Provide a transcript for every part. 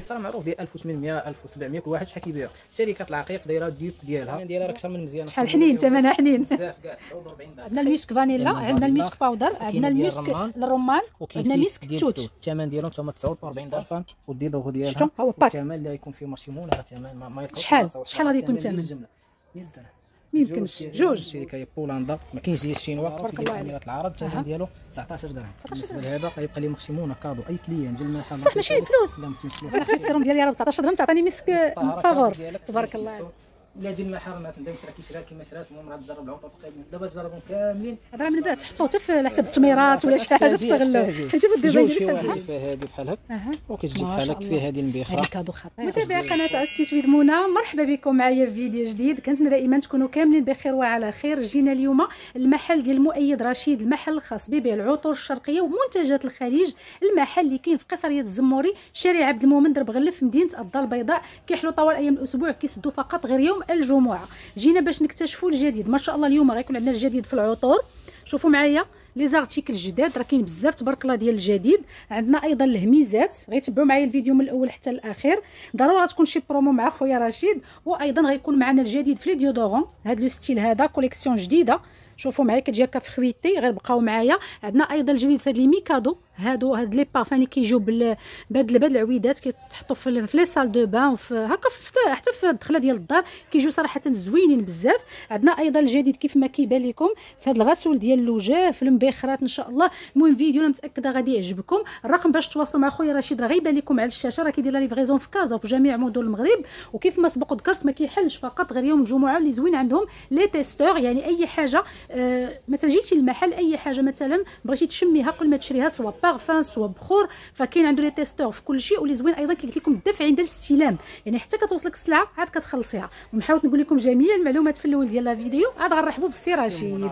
القصة معروف ديال 1800 1700 كل واحد شحال كيبيع. شركة العقيق دايرة ديوب ديالها. ديالها راه أكثر من مزيانه شحال حنين ثمنها حنين. بزاف كاع 40 درهم عندنا الميسك فانيلا عندنا الميسك باودر عندنا الميسك الرمان، عندنا فيه ميسك ديال التوت. الثمن ديالهم تما 49 درهم. والديدوغ ديالها. شفتوا؟ هو باك. الثمن اللي غيكون فيه مارشيمون راه ثمن ما- ما يلقاوش شحال؟ شحال غادي يكون الثمن ديال الثمن؟ الجملة. 100 درهم ما يمكنش. جوج الشركة هي بولندا ما كاينش ديال الشينوا تبارك الله عليك. اميرات العرب. الثمن ديالو 19 درهم. 19 بالنسبة لهذا غيبقى لي مارشيمون كادو أي كليان جا المحل بصح ماشي فلوس. لا ما كاينش فلوس أنا خديت السيروم ديالي راه ب 19 درهم تعطيني مسك فافور. تبارك الله جا المحل ما تندمش راه كيشريها كيما شرات المهم راه تجرب العطور تقريبا دابا تجربهم كاملين. هذا راه من بعد تحطوه حتى في على حساب التميرات ولا شي حاجة تستغلوه. شوفوا الديزاين واحد زين فيها هذه بحال هكا. وكتجي بحال هكا. فيها هذه المبيخه هذه كادو خطير. متابعي قناة استيت ويد منى. مرحبا بكم معايا في فيديو جديد. كنتمنى دائما تكونوا كاملين بخير وعلى خير. جينا اليوم المحل ديال المؤيد رشيد المحل الخاص ببيع العطور الشرقية ومنتجات الخليج. المحل اللي كاين في قصرية الزموري. شارع عبد المؤمن درب غلف مدينة الدار البيضاء. كيحلوا طوال أيام الأسبوع كيسدوا فقط غير يوم الجمعة. جينا باش نكتشفوا الجديد. ما شاء الله اليوم غيكون عندنا الجديد في العطور. شوفوا معايا les articles جداد راه كاين بزاف تبارك الله ديال الجديد. عندنا أيضا الهميزات غيتبعوا معايا الفيديو من الأول حتى الأخير. ضروري تكون شي برومو مع خويا رشيد. وأيضا غيكون معنا الجديد في les déodorants هذا le style هذا collection جديدة. شوفوا معايا كتجي هكا في خويتي غير بقاو معايا. عندنا أيضا الجديد في هاد les mikados. هادو هاد les parfums اللي كيجيو بال بهاد بهاد العويدات كيتحطوا في في les salles de bain وفي هكا حتى في الدخلة ديال الدار كيجيو صراحة زوينين بزاف. عندنا أيضا الجديد كيف ما كيبان لكم في هاد الغسول ديال الوجه في المبخرات إن شاء الله. المهم فيديو أنا متأكدة غادي يعجبكم. الرقم باش تواصلوا مع خويا رشيد راه غيبان لكم على الشاشة راه كيدير la livraison في كازا وفي جميع مدن المغرب. وكيف ما سبق وذكرت ما كيحلش فقط غير يوم الجمعة اللي زوين عندهم les testeurs. يعني أي حاجة آه مثلا جيتي للمحل أي حاجة مثلا بغيتي تشميها قبل ما تشريها سوا بارفان سوا بخور فكاين عنده لي testeur في كل شيء واللي زوين أيضا كيقول لكم الدفع عند الاستلام يعني حتى كتوصلك السلعة عاد كتخلصيها. ونحاول نقول لكم جميع المعلومات في الأول ديال الفيديو عاد غنرحبوا بالسي رشيد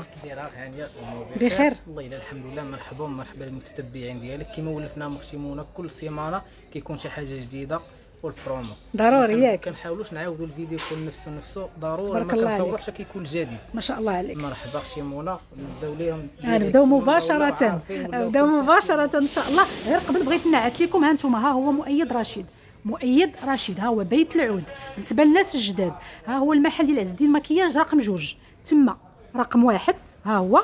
بخير. والله إلا الحمد لله مرحبا مرحبا بالمتتبعين ديالك. كيما ولفنا مع ختي منى كل سيمانة كيكون شي حاجة جديدة. والبرومو ضروري ما ياك كنحاولوش نعاودوا الفيديو يكون نفسه نفسه ضروري ما. كنصورش كيكون جديد. ما شاء الله عليك. مرحبا خشيمونا نبداو ليهم نبداو مباشرة. نبداو مباشرة إن شاء الله. غير قبل بغيت نعت لكم. ها أنتم ها هو مؤيد رشيد. مؤيد رشيد. ها هو بيت العود. بالنسبة للناس الجداد ها هو المحل ديال عز الدين مكياج رقم جوج. تما رقم واحد ها هو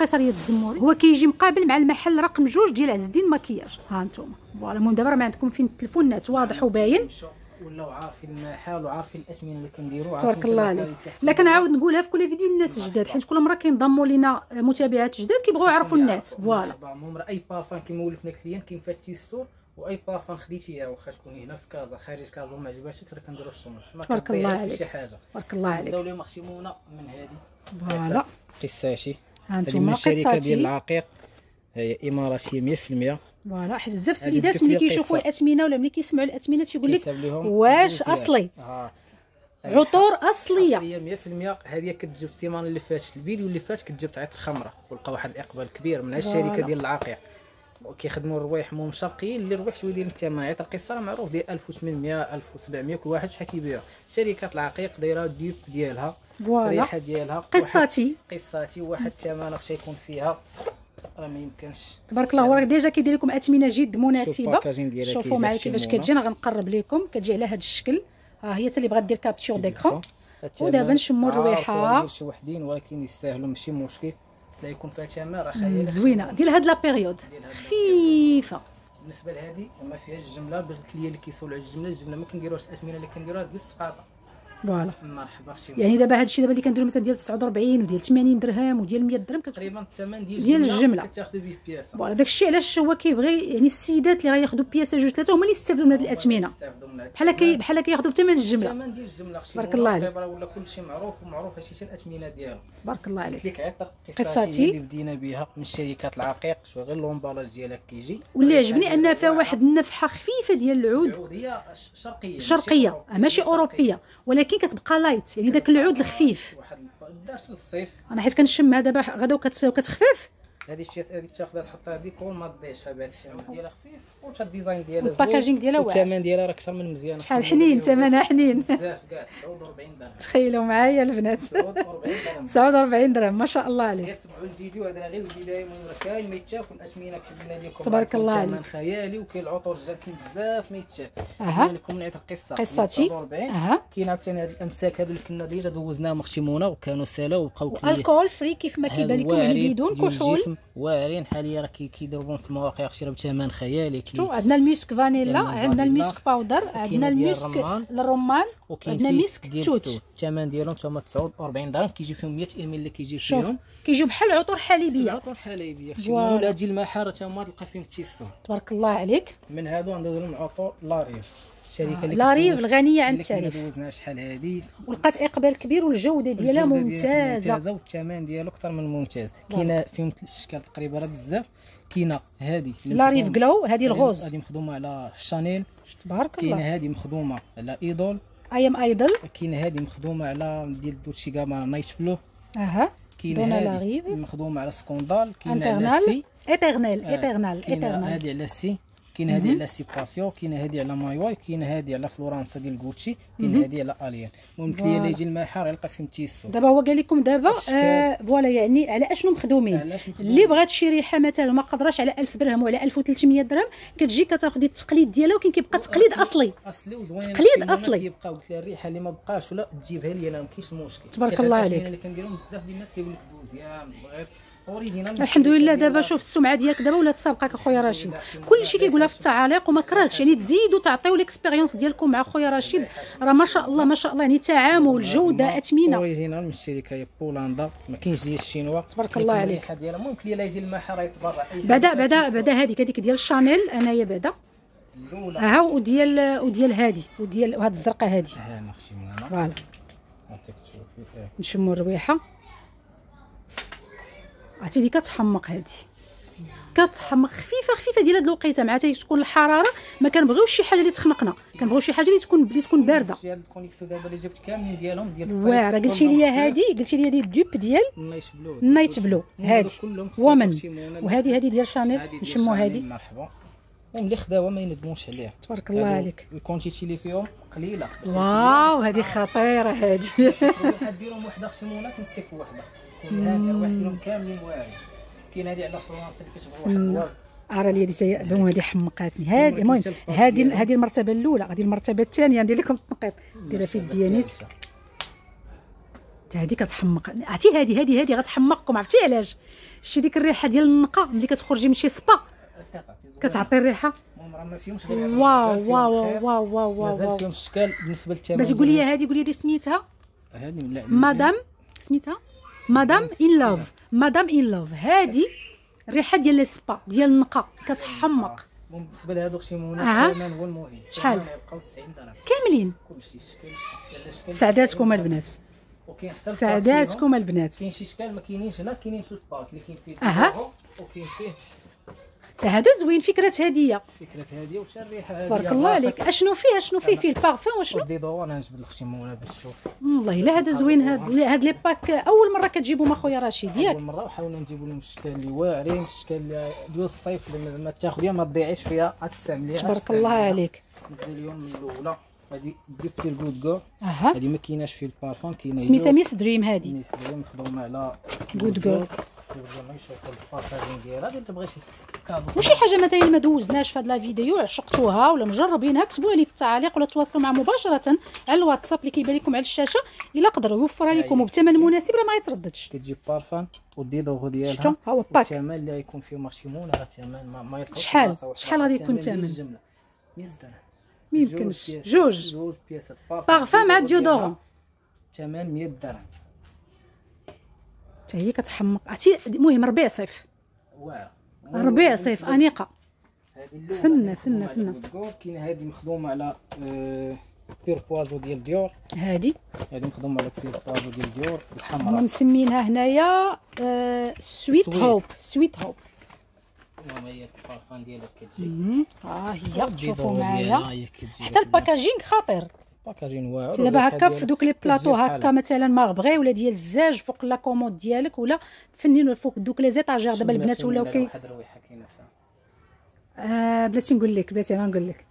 قصرية الزموري. هو كيجي مقابل مع المحل رقم جوج ديال عز الدين مكياج. ها أنتم فوالا المهم دابا راه ما عندكم فين التليفون نعت واضح وباين. ولاو عارفين المحل وعارفين الاثمنه اللي كنديروا تبارك الله عليك. لا كنعاود نقولها في كل فيديو للناس الجداد حيت كل مرة كينضموا لينا متابعات جداد كيبغيو يعرفوا البنات voilà. المهم راه أي بارفان كيما ولفنا client كاين فيها ال testeur وأي بارفان خديتيها واخا تكون هنا في كازا خارج كازا وما عجباتكش راه كنديروا ل échange ما تبارك الله عليك. شي حاجة. تبارك الله عليك. نبداو اليوم مع ختي منى من هذه voilà. قصتي هذه من الشركة ديال العقيق هي اماراتيه 100% voilà حيت بزاف السيدات ملي لي كيشوفوا. الأثمنة ولا ملي كيسمعوا الأثمنة تيقول لك واش. أصلي؟ آه عطور أصلية هي 100% هذه كتجيب السيمانة اللي فاتت الفيديو اللي فات كتجيب تعيط الخمرة ولقى واحد الإقبال كبير من الشركة voilà. ديال العقيق كيخدموا الروايح مهم شرقيين اللي الرواح شوية ديال الثمن القصة راه معروف ديال 1800 1700 كل واحد شحال كيبيع. شركة العقيق دايرة dupe ديالها الريحه ديالها قصتي قصاتي. واحد الثمن خصها يكون فيها. راه ما يمكنش. تبارك الله هو déjà كيدير لكم اثمنه جد مناسبة. شوفوا معايا كيفاش. كتجي. أنا غنقرب لكم. كتجي على هذا الشكل. ها هي حتى اللي بغات دير capture d'écran ودابا نشموا. هو ديال شي وحدين ولكن يستاهلوا ماشي مشكل. لا يكون فيها ثمن راه خيال زوينة. ديال هاد la période. خفيفة. بالنسبة لهذه ما فيهاش الجمله باش ال clients اللي كيسولوا على الجملة الجملة ما كنديروهاش الاثمنه اللي كنديروها السقاطه voilà مرحبا أختي يعني دابا هاد الشيء دابا اللي كنديرو مثلا ديال 49 وديال 80 درهم وديال 100 درهم. تقريبا الثمن ديال ديال الجملة. كتاخذوا به بياسة voilà داكشي علاش هو كيبغي يعني السيدات اللي غياخذوا بياسة جوج ثلاثة هما اللي يستافدوا من هاد الأثمنة بحال كي. بحال كياخذوا بثمن الجملة الثمن ديال الجملة أختي تبارك الله عليك. ولا كل شيء معروف ومعروف هادشي حتى الأثمنة ديالو بارك الله قلت عليك لك عطر. قصاتي اللي بدينا بها من شركات العقيق شوية غير l'emballage ديالها كيجي واللي عجبني أنها فيها واحد النفحة خفيفة ديال العود شرقية ماشي شرقيه أوروبية، ماشي. أوروبية ولكن كتبقى light يعني داك العود الخفيف. واحد للصيف. أنا حيت كنشمها دابا غدا وكت- وكتخفف. هذه الشيت هذه تاخذها تحطها ديكور ما تضيعش بهذا الثمن ديالها خفيف. وتا ال design ديالها؟ زوين. وال packaging ديالها واعر. والثمن ديالها راه أكثر من مزيان شحال حنين ثمنها حنين. بزاف كاع 49 درهم. تخيلوا معايا البنات. 49 درهم. 49 درهم ما شاء الله عليك. غير تبعوا الفيديو؟ هذا غير البداية المهم راه كاين ما يتشاف والاسمنه كتبنا لكم تبارك الله ثمن عليك. خيالي وكاين العطور جات كاين بزاف ما يتشاف أها لكم نعيط القصة. قصتي 49 أها. كاين عاوتاني هاد الأمساك هادو اللي كنا déjà دوزناهم أختي منى وكانوا سالاو وبقاو alcool free كيف ما كيبان لكم بدون كحول. واعرين حاليا راه كي- كيضربون في المواقع أختي راه بثمن خيالي. شفتوا عندنا الميسك فانيلا عندنا. الميسك powder عندنا ديال الميسك الرمان. عندنا ميسك ديال توت. التوت. الثمن ديالهم تما 49 درهم كيجي فيهم 100 مل اللي كيجي فيهم كيجيو بحال عطور حليبية. العطور حليبية أختي voilà. ولا تجي المحارة تما تلقى فيهم testeur. تبارك الله عليك. من هادو ندوز لهم عطور لاريف. الشركة اللي لاريف كدوز- الغنية عن اللي التعريف دوزناها شحال هادي. ولقات اقبال كبير والجودة ديالها ممتازة. ممتازة والثمن ديالو أكثر من ممتاز كاينة فيهم ثلاث اشكال تقريبا بزاف. كاينة هادي اللي لاريف مخدومة- جلو هذه ال rose هادي مخدومة على شانيل. تبارك كاينة الله. هادي مخدومة على ايدول. اي ام ايدل كاينة هادي مخدومة على ديال دولتشي جابانا نايت بلو. أها. كاينة لاريف. مخدومة على سكوندال كاينة على سي. ايترنال ايترنال كاينة ايترنال هادي على سي. كاينة هادي على سي باسيو كاينة هادي على مايواي كاينة هادي على فلورانسا ديال غوتشي كاينة هادي على آليان. المهم ال clients اللي يجي المحار يلقى فيهم testeur دابا هو قال لكم دابا. آه voilà يعني على أشنو مخدومين؟ اللي بغات شي ريحه مثلا ما قدراش على 1000 درهم ولا 1300 درهم كتجي كتاخدي التقليد ديالها وكاين كيبقى تقليد أصلي. أصلي وزوين تقليد أصلي. كيبقى قلت لها الريحة اللي ما بقاش ولا تجيبها لي أنا ما كاينش المشكل تبارك الله عليك. اللي كنديرهم بزاف ديال الناس كيقول لك deuxième غير الحمد لله دابا شوف السمعه ديالك دابا ولات سابقاك اخويا رشيد كلشي كيقولها في التعاليق وما كرهتش يعني تزيدوا تعطيو l'expérience ديالكم مع خويا رشيد راه ما شاء الله ما شاء الله يعني تعامل جوده اثمنه original من الشركة هي بولندا ما كاينش ديال الشينوا تبارك الله عليك. المهم كلي لا يجي المحار يتبرع أي بعدا بعدا. بعدا هذيك هذيك ديال شانيل انايا بعدا الاولى ها وديال وديال هادي وديال وهاد الزرقاء هادي ها أنا أختي منى voilà. نشموا الريحه عرفتي دي كتحمق هادي. كتحمق خفيفة خفيفة ديال هاد الوقيتة مع تكون الحرارة ما كنبغيوش شي حاجة اللي تخنقنا كنبغيو شي حاجة اللي تكون اللي تكون باردة. ديال ال collection دابا اللي جبت كاملين ديالهم ديال الصيف واعرة. قلتي لي هادي قلتي لي هادي ال dupe ديال النايت بلو. النايت بلو. هادي. ومن. ديال شانيل هادي ديال شانيل، هادي. مرحبا. وملي خداوها ما يندموش عليها. تبارك الله عليك. ال quantité اللي فيهم قليلة. واو هذه خطيرة هذه. واحد ديرهم وحده أختي منى كنسيك وحده كاين راه واحد ديالهم كاملين واعرين. كاين هادي على فرنسا اللي كتبغي واحد. الورد أرى لي هذه بون هذه حمقاتني. هذه المهم هذه؟ هذه المرتبة الأولى. هذه المرتبة الثانية. ندير لكم التنقيط. ديرها في الديانيت حتى هذه كتحمق. عرفتي هذه هذه هذه غتحمقكم. عرفتي علاش؟ شتي ديك الريحة ديال النقا ملي كتخرجي من شي سبا كتعطي الريحة؟ راه ما فيهمش غير واو واو واو واو واو مازال واو. فيهم الشكال بالنسبة للثمن باش قول لي هذه قول لي سميتها. هذه لا مدام سميتها؟ Madame In Love Madame In Love هذه الريحه ديال السبا ديال النقا كتحمق. المهم بالنسبة لهادو أختي منى. الثمن هو المهم. شحال؟ الثمن يبقاو 90 درهم. كاملين. كلشي الشكل سعداتكم البنات. وكاين حتى. سعداتكم البنات. كاين شي شكال ما كاينينش هنا كاينين في ال pack اللي كاين فيه وكاين فيه حتى هذا زوين فكرة هديه فكرة هذه وش الريحه تبارك الله عليك. أشنو فيه؟ أشنو فيه؟ فيه البارفان وشنو؟ و déodorant أنا نجبد لك شي مونه باش تشوف. والله الا هذا زوين. هاد هاد les packs أول مرة كتجيبوا مع خويا رشيد ياك. اول مرة وحاولنا نجيبوا لهم الشكال اللي واعرين الشكال اللي ديال الصيف اللي ما تاخذيها ما تضيعيش فيها. غتستعمليها تبارك الله عليك. نبدأ اليوم الأولى. هذه dupe ديال Good Girl أها. هذه ما كايناش في البارفان كاينة سميتها Miss Dream هادي. Miss Dream مخدومه على Good Girl. نشوفوا البارفان ديالها. اللي تبغي شي وشي حاجة مثلا ما دوزناش في هاد la vidéo عشقتوها ولا مجربينها كتبوها لي في التعاليق ولا تواصلوا مع مباشرة على الواتساب اللي كيبان لكم على الشاشة إلا قدروا يوفرها لكم وبثمن مناسب راه ما يترددش. كتجيب parfum و déodorant ديالها شفتوا؟ ها هو pack. الثمن اللي غيكون فيه franchement راه الثمن ما, ما يلقاوش شحال؟ شحال غادي يكون الثمن ديال الثمن؟ الجملة. 100 درهم. ما يمكنش. جوج. جوج بياسات بارفان مع déodorant ثمن 100 درهم. حتى هي كتحمق. عرفتي المهم ربيع صيف. واعر ربيع صيف أنيقة. هذه فنة، هذه فنة، مخدومة على فنة. كاين هذه مخدومة على آه، Pure Poison ديال ديور هادي هذه مخدومة على Pure Poison ديال ديور هما الحمراء مسمينها هنايا آه Sweet Sweet. Hope Sweet Hope المهم هي البارفان ديالها كتجي. ها هي. و déo شوفوا معايا. هي حتى ال packaging خطير. packaging واعر دابا هكا في دوك les plateaux هكا. مثلا ماغبغي ولا ديال الزاج فوق la commode ديالك ولا فنين فوق دوك les étagères دابا البنات ولاو ولا كي آه بلاتي نقول لك بلاتي أنا نقول لك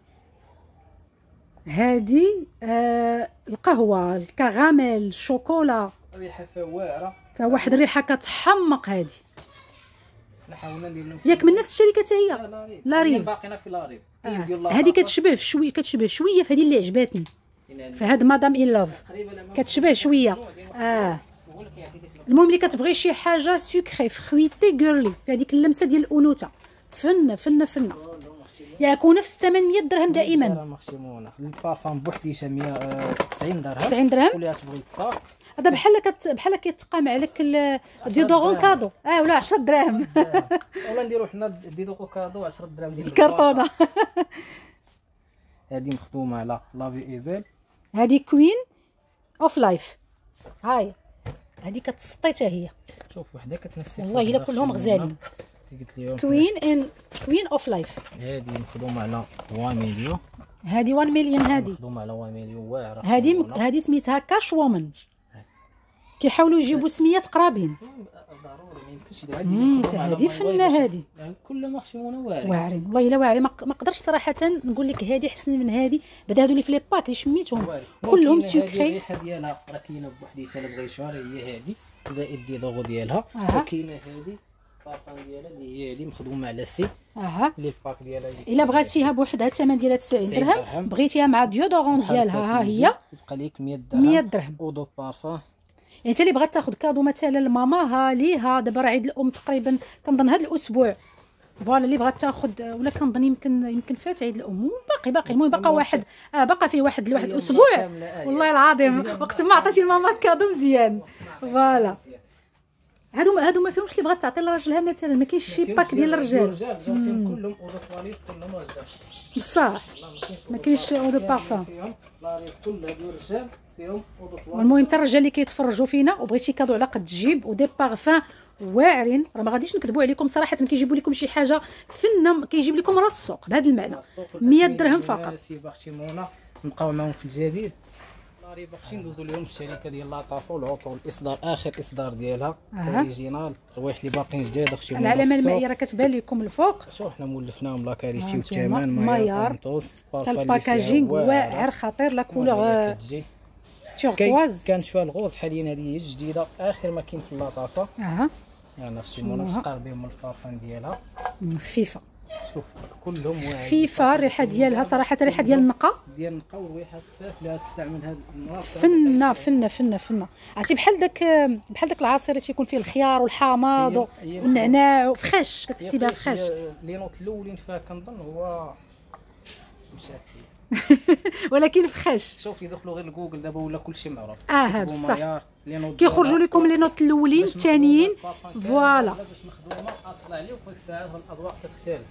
هادي آه القهوة الكراميل الشوكولا الريحه فيها واعرة فواحد الريحه كتحمق هادي حاولنا ندير ياك من نفس الشركة حتى هي La Rive La Rive. باقينا في La Rive آه. هادي كتشبه شوية كتشبه شوية في هادي اللي عجباتني. فهاد مدام إن لما كتشبه شوية. آه. المهم اللي كتبغي شي حاجة سكري فخويتي كورلي في هذيك اللمسة ديال الأنوثة. فنه فنه فنه ياك ونفس 800 درهم دائما. ماكسيمون البارفان بوحديته 190 درهم. 90 درهم؟ ولا تبغي هذا بحال كت... بحال كيتقام عليك ال- الديودورون. كادو. آه ولا 10 دراهم ولا نديرو حنا déodorant cadeau 10 دراهم ديال الكرتونه هادي مخدومة على La Vie Est Belle. هذه Queen of Life هاي. هذه كتسطي حتى هي. شوف وحدة كتنسي والله إلا كلهم غزالين. قلت لهم كوين ان كوين اوف لايف هادي مخدومه على 1 مليون هذه 1 مليون هذه مخدومه على 1 مليون واعرة هذه هذه سميتها Cash Woman كيحاولوا يجيبوا سميات قرابين. هذه ما فنة يبغيش. هذه كل مخشونه واعره واعرين. والله إلا واعرين. ما ق- ما قدرش صراحة نقول لك هذه احسن من هذه بعد هادو اللي في les packs اللي شميتهم. واعر. كلهم هادي سكري. الريحة ديالها. راه كاينة بوحديتها اللي بغى يشهر هي هادي. زائد دي دوغو ديالها. وكاينه هادي. الطرفان ديالها اللي هي هادي مخدومة على Sì. أها. اللي ال pack ديالها إلا بغاتيها بوحدها الثمن ديالها 90 90 درهم. بغيتيها مع déodorant ديالها. ها هي. يبقى ليك 100 درهم. 100 درهم. eau de parfum يعني انت اللي بغات تاخذ cadeau مثلا لماماها ليها دابا راه عيد الأم تقريبا كنظن هذا الأسبوع. voilà اللي بغات تاخذ ولا كنظن يمكن يمكن فات عيد الأم. باقي باقي. المهم باقي واحد آه باقي فيه واحد لواحد الأسبوع آه، والله العظيم. وقت ما عطيتي لماما cadeau مزيان. voilà. هادو هادو ما فيهمش اللي بغات تعطي لراجلها مثلا. ما كاينش شي pack ديال الرجال. الرجال. كلهم eau de toilette كلهم رجال. بصح. ما كاينش اودو بارفان فيهم لا ريب كل هادو رجال فيهم والمهم حتى الرجال اللي كيتفرجوا فينا وبغيتي كادو على قد تجيب ودي بارفان واعرين. راه ما غاديش نكذبوا عليكم صراحة كيجيبوا لكم شي حاجة فنة كيجيب لكم راس السوق بهذا المعنى. 100 درهم فقط. سي بارشيمونا نبقاو معاهم في الجديد. لا ريب باغشي ندوزو اليوم الشركة ديال لاطافو العطور الإصدار آخر إصدار ديالها. اوريجينال الروايح اللي باقيين جداد أختي العلامه المائيه راه كتبان لكم الفوق. شو حنا مولفناهم هانتوما، والثمن مايار. حتى ال packaging واعر خطير la couleur. كتجي turquoise كانت فيها ال rose حاليا هذه هي الجديدة آخر ما كاين في Lattafa. أها. يعني أختي منى؟ مسقر بهم البارفان ديالها. خفيفة. شوف كلهم خفيفة الريحة ديالها صراحة الريحة ديال النقا. ديال نقا وريحه خفاف اللي تستعمل هذا فنه فنه فنه فنه عرفتي بحال داك بحال داك العصير اللي تيكون فيه الخيار والحامض والنعناع و fraîche كتحسي بها fraîche. les notes الأولين فيها كنظن هو مشات لي ولكن fraîche. شوف يدخلوا غير لجوجل دابا ولا كلشي معروف. كتبوا بصح. كيخرجوا. لكم les notes الأولين الثانيين voilà. باش مخدومه اطلع لي وفي الساعات الأضواء كتختلف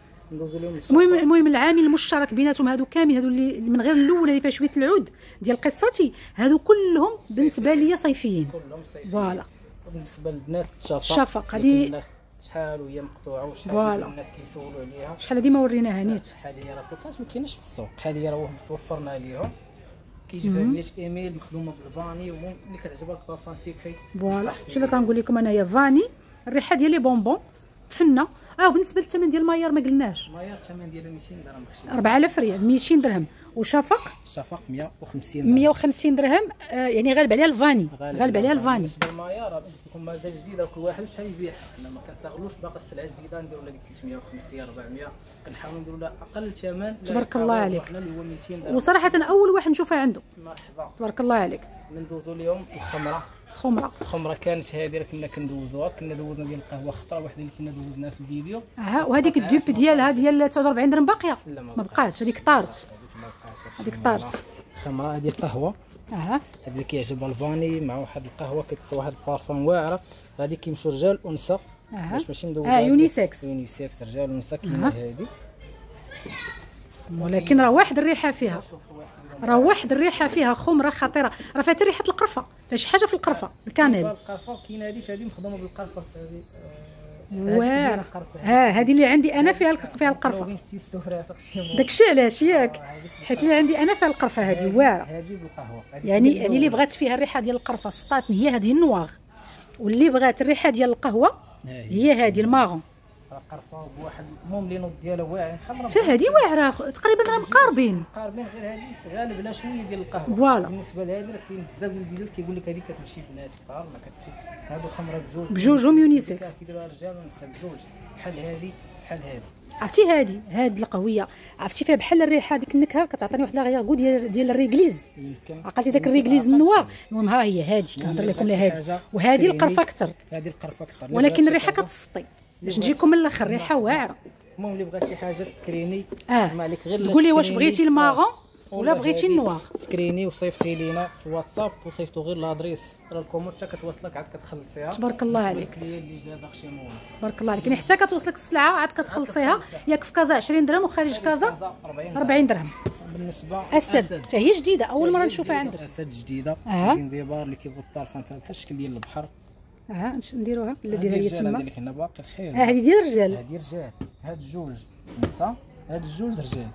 المهم المهم العامل المشترك بيناتهم هادو كامل هادو اللي من غير الأولى اللي فيها شوية العود ديال قصتي هادو كلهم بالنسبة لي صيفيين. كلهم صيفيين. voilà. بالنسبة للبنات الشفق الشفق، هذه- شحال وهي مقطوعة وشحال. الناس كيسولوا عليها. شحال هادي ما وريناها نيت. حاليا راه گاع ما كاينش في السوق حاليا راه توفرنا ليهم كيجي فيها 100 ml مخدومة بال vanille ومهم اللي كتعجبك parfum sucré voilà. شوف تنقول لكم انايا vanille؟ الريحة ديال les bonbons فنه آه وبالنسبة للثمن ديال المايار ما قلناش. مايار الثمن ديالها 200 درهم خشي 4000 ريال 200 درهم. وشفق؟ الشفق 150 درهم. 150 درهم آه يعني غالب عليها الفاني غالب عليها الفاني. بالنسبة للمايار لكم مازال جديدة كل واحد شحال يبيع حنا ما كنستغلوش باقي السلعة الجديدة نديروا لها ديك 350 400 كنحاولوا نديروا لها أقل ثمن تبارك الله عليك. اللي هو 200 درهم. وصراحة أول واحد نشوفها عنده. مرحبا. تبارك الله عليك. ندوزو اليوم الخمرة. خمرة. الخمره كانت هذه راه كنا كندوزوها كنا دوزنا ديال القهوة خطره واحدة اللي كنا دوزناها في الفيديو. آه وهذيك الدوب ديالها ديال 49 درهم باقية. لا ما بقاتش هذيك طارت. هذيك طارت. الخمره هذه القهوة. آه هذا اللي كيعجبها ال vanille مع واحد القهوة كتعطي واحد البارفان واعرة. هذه كيمشوا رجال ونساء آه باش ماشي ندوزو آه يونيسكس يونيسكس رجال كاينة أها. هذه. ولكن راه واحد الريحة فيها. راه واحد الريحة فيها خمرة خطيرة. راه فيها ريحة القرفة. فيها شي حاجة في القرفة؟ ال cannelle. القرفة كاينة هذه هذه مخدومه بالقرفة. آه، واعره ها هذه اللي عندي أنا فيها فيها القرفة. داكشي علاش؟ ياك. حيت اللي عندي أنا فيها القرفة هذه واعره يعني يعني اللي بغات فيها الريحة ديال القرفة سطاتني هي هذه النواغ. واللي بغات الريحة ديال القهوة هي هذه الماغون. القرفه بواحد المهم نوض ديالها واعر خمره حتى هذه واعرة تقريبا راه مقاربين. قاربين غير هذه غالب على شوية ديال القهوة. فوالا. بالنسبة لهذه راه كاين بزاف ديال الفيديوهات كيقول لك هذه كتمشي بنات كبار ما كتمشي هادو خمره بجوج بجوجهم unisexe. كيديروها رجال ونساء بجوج. بحال هذه بحال هذه عرفتي هذه هذه القهويه عرفتي فيها بحال الريحة ديك النكهة؟ كتعطيني واحد لاغيغو ديال ديال ال réglisse. عقلتي داك ال réglisse ال noir المهم ها هي هذه كنهضر لكم على هذه وهذه القرفة أكثر هذه القرفة أكثر ولكن الريحة كتسطي. باش نجيكم من الآخر ريحة واعرة. المهم اللي بغات شي حاجة screeni. آه. ما عليك غير قولي واش. بغيتي ال marron آه. ولا بغيتي هذه ال noir screeni وصيفطي لينا في الواتساب وصيفطوا غير لادريس راه ال commande حتى كتوصلك عاد كتخلصيها. تبارك الله عليك. تبارك الله عليك. يعني حتى كتوصلك السلعة عاد كتخلصيها. ياك في كازا 20 درهم وخارج كازا 40 40 درهم. بالنسبة أسد. حتى هي جديدة. أول مرة نشوفها عندك. أسد جديدة. آه. زنزبار اللي كيبغوا الطرفان فيها بحال الشكل ديال البحر. آه نش- نديروها ولا هذه ديرها هي تما لك هنا باقي الخير. آه هذه ديال الرجال. هذه رجال هاد الجوج نساء هاد الجوج رجال.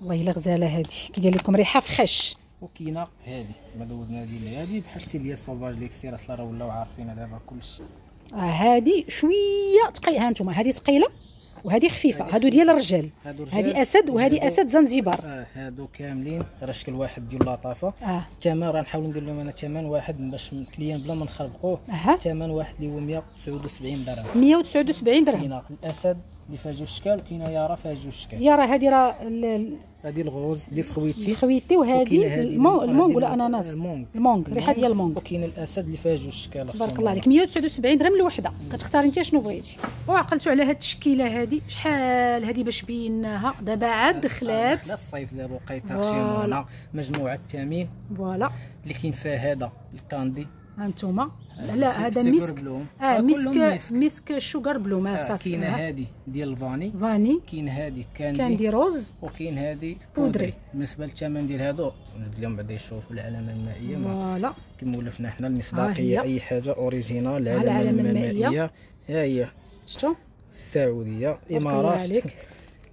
والله إلا غزالة هذه قال لكم ريحة fraîche وكاينة هذه ما دوزنا ديال هذه بحال شتي اللي هي ال Sauvage ليك سير أصلا راه ولاو عارفين دابا كلشي آه هذه شوية ثقيله ها أنتم هذه ثقيله وهذه خفيفة. هادو ديال الرجال. هذه أسد وهذه أسد زنزبار. آه هادو كاملين. راه شكل واحد ديال اللطافه آه. الثمن راه نحاول ندير لهم أنا ثمن واحد باش ال client بلا ما نخربقوه. أها. ثمن واحد اللي هو 179 درهم. 179 درهم. الأسد اللي فيها جوج شكال وكاينه يارا فيها جوج شكال يا راه هذه راه هذه ال rose اللي في خويتي وهذه ال mangue ولا ananas؟ ال mangue. ال mangue ريحة ديال المونغ. وكاين الأسد اللي فيها جوج شكال تبارك الله عليك. 179 درهم الوحده كتختاري انت شنو بغيتي. وعقلتوا على هاد التشكيلة هذه شحال هذه باش بيناها؟ دابا عاد دخلات. دخلات الصيف دابا وقيته فوالا. خشيمونه مجموعة التأمين. فوالا. اللي كاين فيها هذا ال candy. ها انتما هذا لا c'- هذا مسك. bloom. آه آه، مسك مسك. sugar bloom ما آه، صافي. كاينة آه. هذه ديال ال vanille vanille. كاين هذه candy, candy rose. وكاين هذه poudré. بالنسبة للثمن ديال هادو اليوم بعدا يشوفوا العلامه المائية. ما voilà. كما ولفنا حنا. المصداقية أي حاجة original العلامه المائية. ها هي شفتوا السعودية. امارات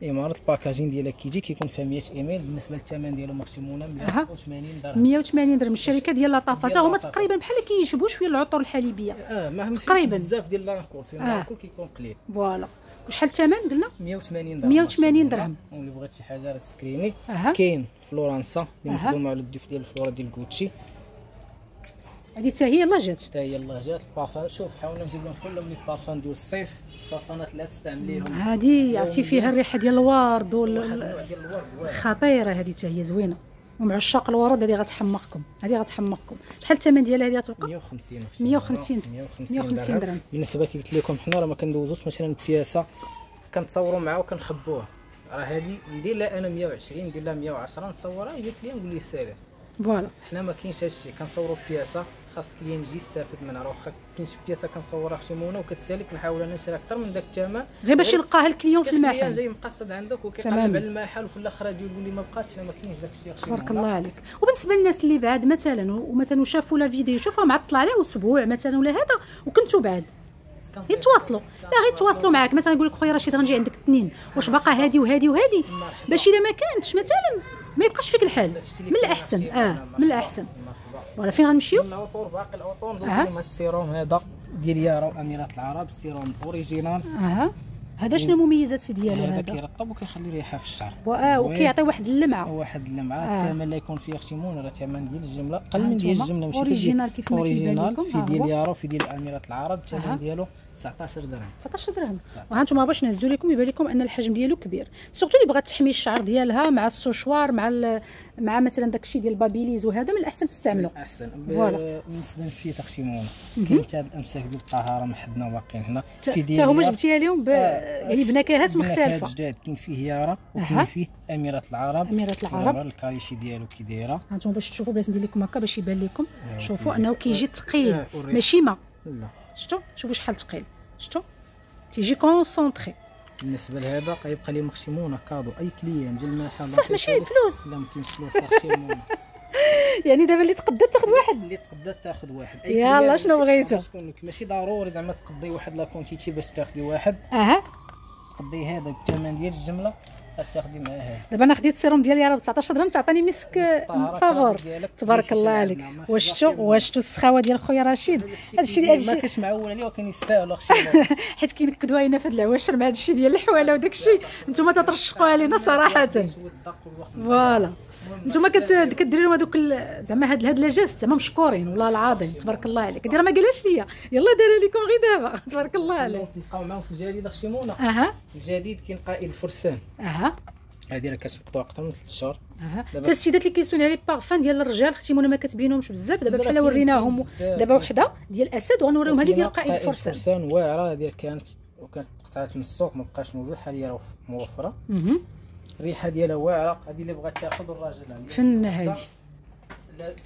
امارات ال packaging ديالها كيجي كيكون فيها 100 ml بالنسبة للثمن ديالو maximum 180 درهم. 180 درهم. الشركة ديال ديال حتى هما. تقريبا بحال كيشبهوا شوية العطور الحليبية. آه ما فيش تقريباً. بزاف ديال l'alcool فيهم آه. l'alcool كيكون قليل. voilà. وشحال الثمن قلنا؟ 180 درهم. 180 درهم. واللي بغات شي حاجة راه screeni أها. كاين فلورنسا اللي. مخدومه على ال dupe ديال الفلورا ديال كوتشي هذه حتى هي لا جات حتى هي الله جات البارفان شوف حاولنا نجيب لهم كلهم les parfums ديال الصيف. ال parfumات اللي تستعمليهم. هذه عرفتي فيها الريحة ديال الورد وال... خطيره هذه حتى هي زوينة. ومع عشاق الورود هذه غتحمقكم. هذه غتحمقكم. شحال الثمن ديالها هذه غتبقى 150 150 150 150 درهم. بالنسبة كي قلت لكم حنا راه ما كندوزوش مثلا pièce. كنتصوروا معاه وكنخبوه. راه هذه ندير لها أنا 120 ندير لها 110 نصورها يجي client نقول ليه سيري voilà. حنا ما كاينش هادشي. كنصوروا pièce. خاص ال client يجي يستافد منها. راه واخا كاين شي pièce كنصورها خشيمونه وكتسالك نحاول أنا نشري أكثر من داك الثمن غير باش يلقاها ال client في المحل. جاي مقصد عندك. وكيقلب على المحل وفي الآخر غادي يقول لي ما بقاش ما كاينش داك الشيء خشيمونه تبارك الله عليك. وبالنسبة للناس اللي بعاد مثلا ومثلا شافوا la vidéo شوفها معطل عليه أسبوع مثلا ولا هذا وكنتوا بعاد يتواصلوا لا غير يتواصلوا معاك. مثلا يقول لك خويا رشيد غنجي عندك اثنين. واش باقا هادي وهادي وهادي. باش الا ما كانتش مثلا ما يبقاش فيك الحال. اللي من الأحسن. آه. من الأحسن. ولا فين غنمشيو العطور باقي العطور أها. لهم السيروم هذا ديال يارا وأميرات العرب ال sérum original أها هذا شنو المميزات ديالو هذا كيرطب وكيخلي ريحة في الشعر واه. وكيعطي واحد اللمعة واحد اللمعة آه. الثمن لا يكون فيه خشيمون راه الثمن ديال الجملة قل ها من ديال. الجملة ماشي original كيف ما كيبان original لكم. في ديال. يارا وفي ديال أميرات العرب. الثمن ديالو 19 درهم. 19 درهم. وها نتوما باش نهزو لكم يبان لكم أن الحجم ديالو كبير. surtout اللي بغات تحمي الشعر ديالها مع السوشوار مع ال- مع مثلا داكشي ديال ال babyliss وهذا من الأحسن تستعملوا احسن voilà. بالنسبة لل set خشيمون مهم. كاين حتى هاد الأمساك بالطهاره ما حدنا باقيين هنا حتى ديال هما. جبتيها لهم ب... آه، يعني بنكهات مختلفة. جداد. كاين فيه يارا. وكاين فيه اميرات العرب. اميرات العرب. الكاريشي ديالو كي دايره ها نتوما باش تشوفوا بلاتي ندير لكم هكا باش يبان لكم. آه، شوفوا أنه كيجي ثقيل آه،. ماشي ما. لا. شفتوا شوفوا شحال ثقيل شفتوا تيجي كونسونطري. بالنسبة لهذا غيبقى لي مخشيمونه كادو أي كليان جا المحل صح ماشي فلوس. لا ما كاينش فلوس يعني دابا اللي تقدر تاخذ واحد. اللي تقدر تاخذ واحد. يلا، كليان شنو بغيتو؟ ماشي ضروري زعما تقضي واحد لا كونتيتي باش تاخدي واحد. أها. تقضي هذا بالثمن ديال الجملة. غتاخدي معاه هذا دابا أنا خديت السيروم ديالي ب 19 درهم تعطيني مسك الطهارة فافور. تبارك الله عليك. عندنا، ما واش خلاص شتو واش شتو السخاوة ديال خويا رشيد؟ الشيء هذا ما كاينش معول عليه ولكن يستاهل اخشي حيت كينكدوا علينا في هاد العواشر مع هاد الشيء ديال الحوالة وداك الشيء. نتوما تترشقوا علينا صراحة. voilà. نتوما كديروا هذوك زعما هاد هاد لاجاس زعما مشكورين والله العظيم تبارك الله عليك. راه ما قالهاش ليا. يلا دايره لكم غير دابا تبارك الله عليك. نبقاو معاهم في الجديد اخشي منى أها. الجديد كاين قائد الفرسان أها. هذه راه كتمقطوع أكثر من 3 شهور. حتى السيدات اللي كيسولوا على بارفان ديال الرجال أختي منى ما كتبينهمش بزاف دابا بحال وريناهم. دابا وحدة ديال أسد وغنوريهم هذه ديال قائد الفرسان الفرسان واعرة. هذه كانت وكانت قطعات من السوق ما بقاش موجود حاليا راه موفرة. الريحة ديالها واعره هذه اللي بغات تاخذ الراجل fin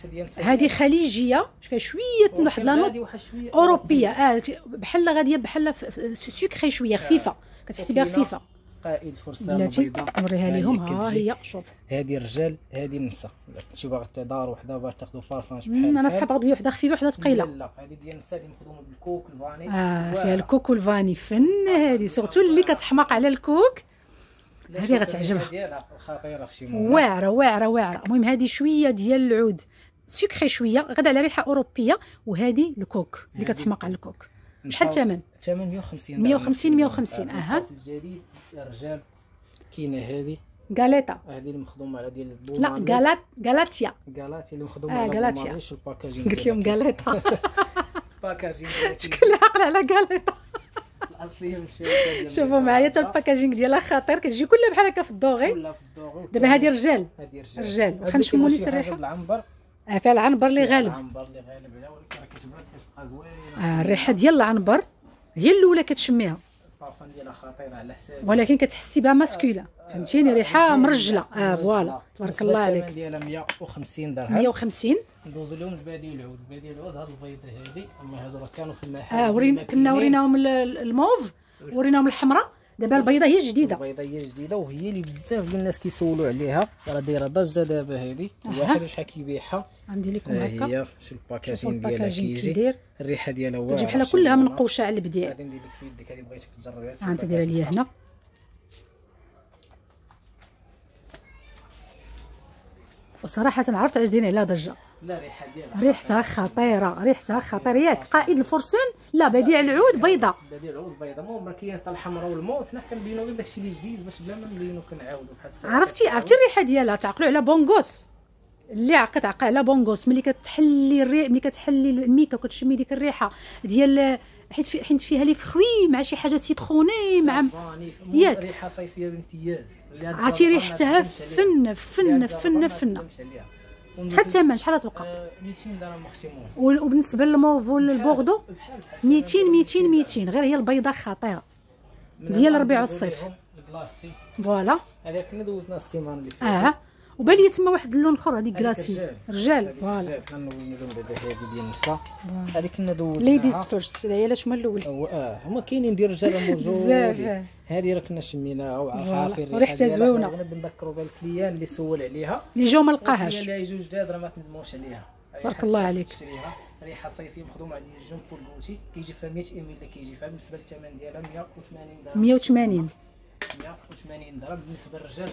تدين هذه خليجية فيها شوية واحد la note واحد شوية. أوروبية. آه بحال غادية بحال سكري شوية خفيفة. كتحسي بها خفيفة. قائد الفرسان بلاتي نوريها لهم ها. هي شوف. هذه رجال هذه النساء كنتي باغا تدار وحدة باغا تاخذوا فرفانش بحال أنا. صحاب غدوي وحدة خفيفة وحدة ثقيلة. لا هذه ديال النساء اللي مخدومة بالكوك الفاني. آه فيها. الكوك والفاني. فن هذه سورتو اللي كتحماق على الكوك. هذه غتعجبها. واعرة واعرة واعرة. المهم هذه شوية ديال العود. سكري شوية غدا على ريحة أوروبية وهذه الكوك اللي كتحماق على الكوك. شحال الثمن الثمن 150 150 150 أها. في الجديد الرجال كاينة هذه. غاليتا هذه المخدومه على ديال لا البوماري. غالات غالاتيا. غالاتي اللي مخدومة آه، على غالاتيا. قلت لهم غاليتا الباكاجين شكون اللي عاقل على غاليتا ديال شوفوا معايا حتى الباكاجينغ ديالها خطير كتجي كلها بحال هكا في الدوغي. كلها في الدوغي دابا هذه رجال. هذه رجال. رجال. واخا نشموا حاجة الريحة. بالعنبر. آه، فيها العنبر اللي غالب. العنبر اللي غالب عليها ولكن راه كتبرد كتبقى زوينة. آه الريحة ديال العنبر هي الأولى كتشميها. البارفان ديالها خطيره على حساب ولكن كتحسي بها masculin فهمتيني؟ ريحة مرجلة. آه voilà. تبارك الله عليك. ديالها 150 درهم. 150 ندوزو لهم البادي العود. البادي العود هاد البيضة هادي. أما هادو راه كانوا في المحل آه ورينا كنا وريناهم ال- ال- الموف وريناهم الحمراء. دابا البيضة هي جديدة. البيضة هي جديدة وهي اللي بزاف ديال الناس كيسولوا عليها. راه دايرة ضجه دابا أها. الواحد شحال كيبيعها. عندي لكم ها هكا. هي شوف الباكاجين ديالها كيجي. الريحة ديالها واعره كتجي بحال كلها. منقوشه على البديع. غادي ندير لك في يدك هذه بغيتك تجربيها. ها انت دايره ليا هنا. وصراحة عرفت علاش دايرين عليها ضجه لا ريحة ديالها. ريحتها خطيرة ريحتها خطيرة. ياك قائد الفرسان لا بديع العود بيضة. بديل العود بيضاء المهم راه كاين الحمراء والموف حنا كنبينو غير داكشي اللي جديد باش بلا ما نبينو كنعاودو بحال الساعة عرفتي؟ عرفتي الريحة ديالها؟ تعقلوا على بونغوس. اللي عا- كتعقل على بونغوس. ملي كتحلي الريح ملي كتحلي الميكا وكتشمي ديك الريحة ديال حيت في حيت فيها لي فخوي مع شي حاجة سيتروني مع ياك. ريحة صيفية بامتياز. عرفتي ريحتها. فن فن فن فن. عليها. شحال الثمن شحال تبقى آه، 200 درهم ماكسيموم وبالنسبة للموف والبوغدو بحال بحال 200 200 200 غير هي البيضة خطيرة. ديال الربيع ندوزو والصيف. الكلاسي voilà. هذا كنا دوزنا السيمانة اللي فاتت آه. وبان لي تما واحد اللون اخر هذيك هذيك كلاسي رجال. هذيك voilà. الرجال كنا دوزناها. Ladies First العيالات هما الأول. آه هما كاينين ديال الرجال بزاف موجودين آه. هذه راه كنا شميناها. وعارفين وريحتها ديالها. زويونة. بغينا نذكروا بال client اللي سول عليها. اللي جاو ما لقاهاش. اللي جوج جداد راه ما تندموش عليها. بارك الله عليك. ريحة صيفيه مخدومة على ال Jean Paul Gaultier كيجي فيها 100 ml اللي كيجي فيها بالنسبة للثمن ديالها 180 درهم. 180 180 درهم بالنسبة للرجال.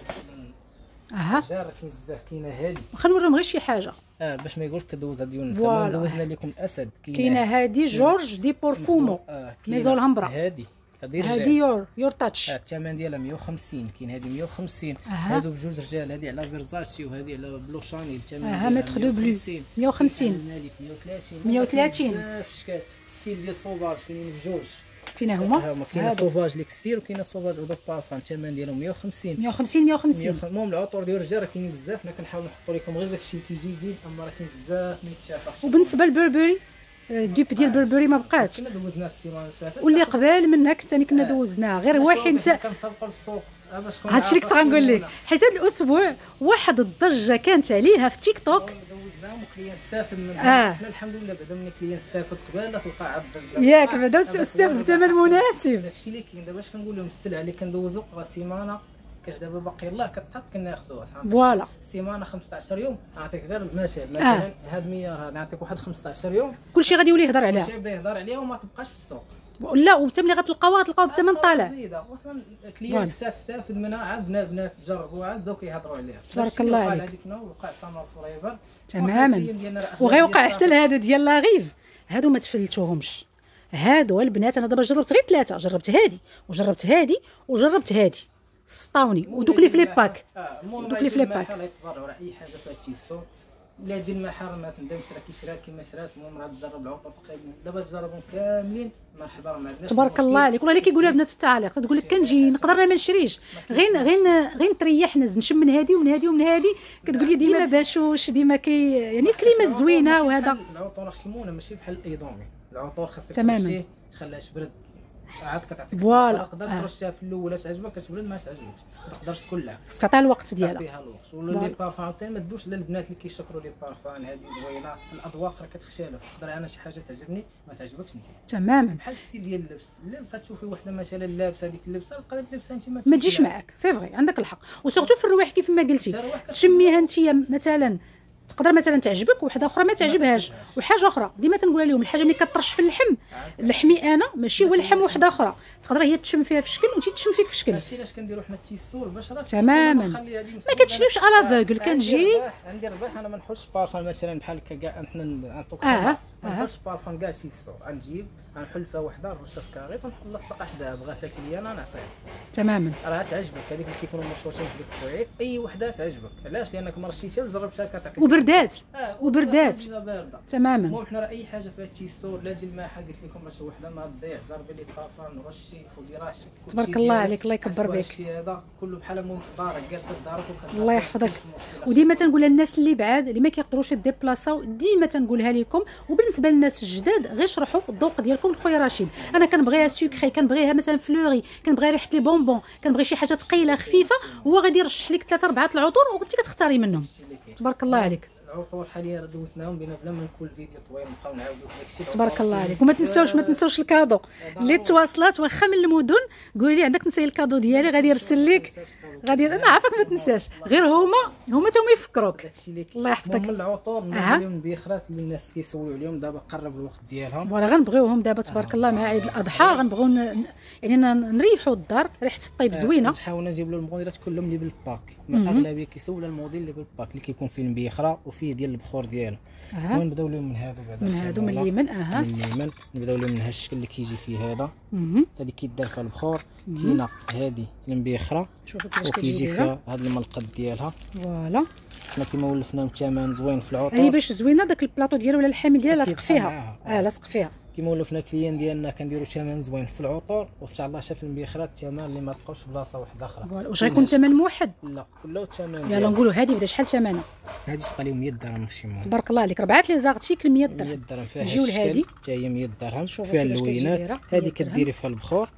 أها. الرجال راه كاين بزاف كاينة هذه واخا نوريهم غير شي حاجة. آه باش ما يقولش كدوز هاد يونس. دوزنا لكم الاسد كاينة. هادي جورج دي بورفومو. آه ميزو هذه هادي. رجال. يور يور تاتش. آه، الثمن ديالها 150 كاين هذه 150 أها. هادو بجوج رجال. هذه على فيرزاتشي وهذه على بلوشاني الثمن ديالها متر دو بلو. 150. 150 كاين هذيك 130 130. بزاف الشكال الستيل ديال سوفاج كاينين بجوج. ها هما كاين هادو. Sauvage Elixir وكاين Sauvage eau de parfum الثمن ديالهم 150 150 150 150. المهم العطور ديال الرجال راه كاينين بزاف حنا كنحاول نحطوا لكم غير داكشي اللي كيجي جديد أما راه كاين بزاف ما يتشافاش وبالنسبة للبربري آه، ال dupe ديال البربري ما بقاتش. كنا دوزنا السيمانه اللي فاتت. واللي قبال منك ثاني كنا آه. دوزناه. غير واحد انت كنسابقوا للسوق. آه، هادشي اللي كنت غنقول لك. حيت هذا الأسبوع واحد الضجة كانت عليها في تيك توك. دوزناهم و client استافد منها آه. حنا الحمد لله بعدا من client استافد قبل لا تلقى ياك بعدا استافد بثمن مناسب. داكشي اللي كاين. دابا اش كنقول لهم؟ السلعة اللي كندوزو راه سيمانة. كاش دابا باقي الله كتحط كنا ناخذوها صافي. voilà. سيمانة 15 يوم. نعطيك غير مثال آه. مثلا هاد 100 هاد نعطيك واحد 15 يوم. كلشي غادي يولي يهضر عليها. كلشي يبدا يهضر عليها وما تبقاش في السوق. لا وحتى ملي غتلقاوها تلقاوها بثمن طالع. زيده أصلا. client تستافد منها عاد بنا بنات تجربوا عاد دوك يهضروا عليها. تبارك الله عليك. وقع Summer Forever تماما. وغيوقع حتى لهادو ديال لاغيف. هادو ما تفلتوهمش. هادو البنات أنا دابا جربت غير ثلاثة. جربت هادي وجربت هادي وجربت هادي. سطاوني ودوك لي فليب باك. دوك لي فليب لا تجي المحار ما تندمش راه كيشرات كيما شرات المهم راه تجرب العطور تقريبا دابا تجربهم كاملين. مرحبا راه ما عندناش تبارك. الله عليك. والله اللي كيقولها البنات في التعاليق تقول لك كنجي نقدر أنا ما نشريش. غير غير غير نتريح نز. نشم من هادي ومن هادي ومن هادي. كتقول لي ديما باشوش ديما كي يعني الكلمة الزوينه وهذا. العطور خشيمونه ماشي بحال الايضومي العطور خاصك تماماً. ترشيه تخليهاش برد. عاد كتعطيك voilà. تقدر آه. ترشها في الأول تعجبك كتبرد ما تعجبكش. ما تقدرش تكلها تعطيها الوقت ديالها. تعطيها الوقت. ولا. les parfums عاوتاني ما تدوش للبنات اللي كيشكروا les parfums هذه زوينة. الأذواق راه كتختلف تقدر أنا شي حاجة تعجبني؟ ما تعجبكش أنت. تماما. بحال ال style ديال اللبس. اللبس تشوفي وحدة مثلا لابسة هذيك اللبسة تقدر تلبسها أنت ما ما تجيش معاك. سي فغي عندك الحق. وسورتو في الرواح كيف ما قلتي. تشميها أنت مثلا تقدر مثلا تعجبك وحدة أخرى ما تعجبهاش. وحاجة أخرى ديما تنقولها لهم الحاجة ملي كطرش في اللحم لحمي أنا ماشي هو اللحم وحدة أخرى. تقدر هي تشم فيها في شكل وانت تشم فيك في شكل. ماشي علاش كنديروا حنا التيسور البشره تماماً. ما كتشريوش على فوغل كنجي عندي رباح أنا ما نحطش بارفان مثلا بحال هكا كاع حنا نعطوك آه، ما آه. نحطش بارفان كاع تيسور غنجيب غنحلفها وحدة نرشها في كاريط ونخلص حداها. بغاتها كليا أنا نعطيها. تماما. راه تعجبك هذيك اللي كيكونوا مشوشين في ديك الكويت أي وحدة تعجبك. علاش؟ لانك ما رشيتيها وجربتها كتعطيك وبردات. آه، وبردات. تماما. المهم حنا راه أي حاجة فيها تيسور لا تجي الماحه قلت لكم راه شي وحدة ما تضيع. جربي لي بارفان رشي خدي كلشي تبارك الله. عليك الله يكبر بك. هذا. كله بحال المهم في دارك جالسه في دارك الله يحفظك. وديما تنقول للناس اللي بعاد اللي ما كيقدروش يديبلاصاو ديما تنقولها لكم وبالنسبة للناس الجداد غير شرحوا الذوق ديالكم لخويا رشيد أنا كنبغيها sucré كنبغيها مثلا fleuri كنبغي ريحة les bonbons كنبغي شي حاجة ثقيلة خفيفة هو غادي يرشح لك ثلاثة أربعة العطور وانت كتختاري منهم. تبارك الله عليك العطور حاليا راه دوزناهم بينا بلا ما نكون الفيديو طويل نبقاو نعاودو في داكشي. تبارك الله عليك. وما تنساوش ما تنساوش ال cadeau. اللي تواصلات واخا من المدن. قولي لي عندك نسي ال cadeau ديالي غادي يرسل لك. غادي أنا عارفك ما تنساش. غير هما هما تاهم يفكروك. الله يحفظك. من العطور أها. نمد اليوم بخرات اللي الناس كيسولوا عليهم. دابا قرب الوقت ديالهم. voilà غنبغيوهم دابا تبارك الله مع عيد الأضحى. غنبغيو يعني نريحوا الدار. ريحة الطيب زوينة. حاولنا نجيب له الموديلات كلهم اللي بال pack مهم. ما أغلبية كيسول الموديل اللي بال pack. اللي كيكون فيه المبيخره وفيه ديال البخور ديالو. المهم نبداو لهم من هادو بعدا من هادو من. اليمن أها. من اليمن. نبداو لهم من هالشكل اللي كيجي فيه هذا. هذه كيدار فيها البخور. كاينة هذه المبيخرة. شوفوا كيفاش كتجي فيها هذا الملقط ديالها. voilà. حنا كيما ولفنا الثمن زوين في العطور هذه باش زوينة داك البلاطو ديالو ولا الحامل ديالها لاصق فيها. آه لاصق فيها. كيما ولفنا ال client ديالنا كنديروا ثمن زوين في العطور وإن شاء الله شاف المبيخرات الثمن اللي ما تلقاوش في بلاصة واحدة أخرى. واش غيكون ثمن موحد؟ لا كله ثمن يلا. نقولوا هذه بدا شحال ثمنها هذه تبقى لهم 100 درهم maximum تبارك الله عليك. ربعة les articles 100 100 درهم. درهم فيها نجيو لهادي. حتى هي 100 درهم. شوفوا فيها اللوينات. دايرة، 100 هذه درهم. كديري فيها البخور.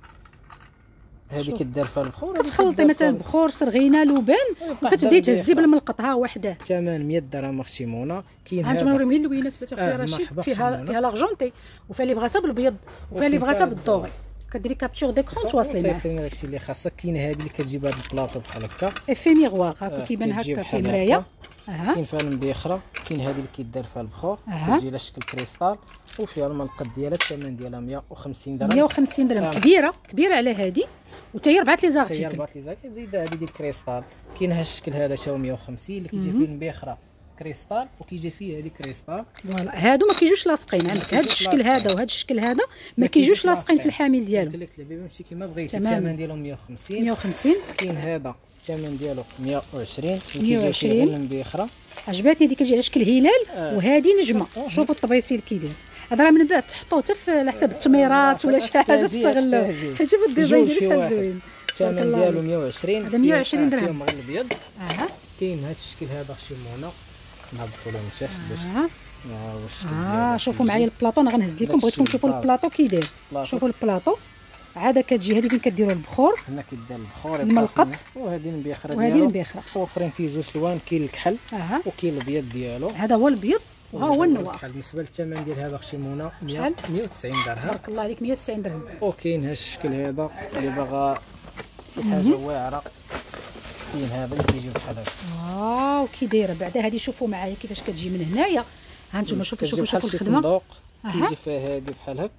هذه شوف. كدار فيها البخور كتخلطي مثلا بخور سرغينه لبان وكتبداي تهزي بالملقط ها وحدة. الثمن 100 درهم maximum كاين هانتوما هذا. نوريهم لي اللوينات بنات اخويا آه، رشيد فيها فيها l'argenté وفيها اللي بغاتها بالبيض وفيها اللي بغاتها بال doré كديري capture d'écran تواصلي معاه كاين داكشي اللي خاصك كاين هذه اللي كتجيب هذا؟ البلاطو بحال هكا avec miroir هكا آه، كيبان هكا في. أها. كاين فيها المبيخره كاين هذه اللي كيدار فيها البخور. كتجي على شكل كريستال. وفيها الملقط ديالها الثمن ديالها 150 درهم. 150 درهم. آه. كبيرة كبيرة على هذه وتا هي ربعه لي هي زارتيكل ربعة لي زاكي زيد هذه ديال الكريستال كاين هذا الشكل هذا شاو 150 اللي كيجي. فيه المبيخره كريستال وكيجي فيه هذه كريستال. فوالا. هادو ما كيجوش لاصقين عندك. هذا الشكل. هذا وهذا الشكل هذا ما كيجوش لاصقين في الحامل ديالو. قلت لك البيبي ماشي كيما بغيتي. الثمن ديالهم 150 150 كاين هذا الثمن ديالو 120 اللي كيجي 120. فيه غير المبيخره عجباتني ديك كتجي على شكل هلال آه. وهذه نجمة. آه. شوفوا الطبيسيل كيدير راه من بعد تحطوه حتى في على حساب التميرات ولا شي حاجة تستغلوه. شوفوا ال design ديالو شي شحال. زوين. الثمن ديالو عليك. 120 هذا 120 فيه- درهم. فيهم غير الابيض أها. كاين هذا الشكل هذا خشيمونه نهبطوا لهم شاش باش آه آه، آه شوفوا معايا البلاطو أنا غنهز لكم. بغيتكم تشوفوا. البلاطو كي داير. شوفوا البلاطو. عاده كتجي هذه فين كديروا البخور. هنا كيدار البخور الملقط. وهذه المبيخره وهذه ديالو. المبيخره متوفرين فيه جوج لوان كاين الكحل وكاين الابيض ديالو. هذا هو البيض. وها هو ال noir. الكحل بالنسبة للثمن ديال هذا خشيمونه شحال؟ 190 درهم. تبارك الله عليك 190 درهم. وكاين هذا الشكل هذا اللي باغا شي حاجة واعرة. كاين هذا اللي كيجي بحال هكا واو كي دايره بعدا هذه شوفوا معايا كيفاش كتجي من هنايا. ها أنتم شوفوا شوفوا شوفوا الخدمة. كيجي فيها هادي بحال هكا.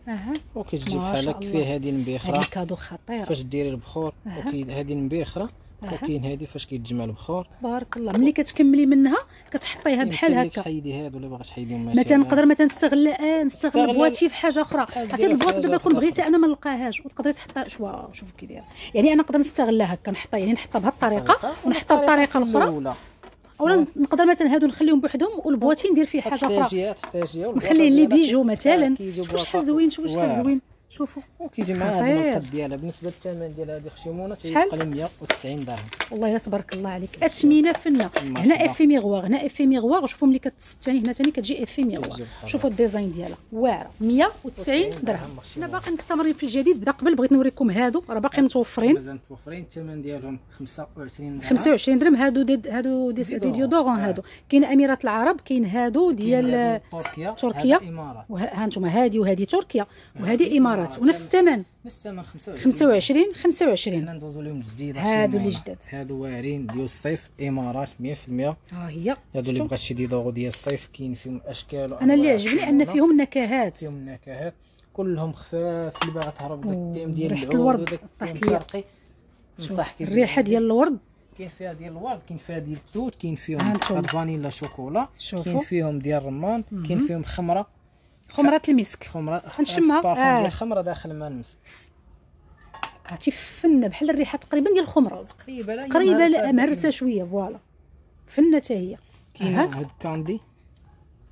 وكتجي بحال هكا. فيها هادي المبيخره هذه cadeau خطيره فاش ديري البخور هادي المبيخره أها. وكاين هادي فاش كيتجمع البخور تبارك الله. ملي كتكملي منها كتحطيها كاين بحال هكا. تحيدي اللي باغا تحيديهم ماشي مثلا نقدر مثلا نستغل آه نستغل البواطي في حاجة أخرى. عرفتي ديرها ال boîte دابا كون. بغيتي أنا ما نلقاهاش وتقدري تحطها شوا شوف كي دايرة. يعني أنا نقدر نستغلها هكا نحطها يعني نحطها بهذه الطريقة ونحطها بالطريقة الاخرى أولا نقدر مثلا هادو نخليهم بوحدهم والبواطي ندير فيه حاجة أخرى. نخليه اللي بيجو مثلا. شحال زوين شوف شحال. زوين. شوفوا وكيجي مع هاد خطير. الماركه ديالها. بالنسبة للثمن ديال هذه خشيمونة؟ تيبقى لي 190 درهم. والله يا تبارك الله عليك. اثمنه فنة. هنا avec miroir هنا avec miroir شوفوا ملي كتستاني هنا ثاني كتجي avec بحال شوفوا ال design ديالها. واعرة. 190 درهم. حنا باقي مستمرين في الجديد. بدا قبل بغيت نوريكم هادو. راه باقيين متوفرين. مازال متوفرين. الثمن ديالهم 25 درهم. 25 درهم. هادو دي هادو دي, دي ديودورون. ديودورون آه. هادو. كاين اميرات العرب كاين هادو ديال هادو تركيا. تركيا. هذا وها أنتم هادي وهادي تركيا. وهادي هادي إمارات. إمارات. ونفس الثمن نفس الثمن 25 25 25 هنا ندوزو لهم الجديد هادو اللي جداد. هادو واعرين ديال الصيف إمارات 100% ها هي هادو اللي؟ بغى شي ديدورو ديال الصيف كاين فيهم أشكال أنا اللي عجبني أن. فيهم نكهات فيهم نكهات كلهم خفاف اللي باغا تهرب داك ال thème ديال العود الورد طاحت شوف، ننصحك الريحة ديال الورد كاين فيها ديال الورد كاين فيها ديال التوت كاين فيهم هانتوما. هاد فانيلا شوكولا. كاين فيهم ديال الرمان كاين. فيهم خمرة خمره المسك. خمره غنشمها. آه. ديال الخمره داخل ما نمس عرفتي فنه بحال الريحة تقريبا ديال الخمرة. تقريبا تقريبا لا مهرسه شوية voilà. فنة حتى هي. كاين أها. هاد ال candy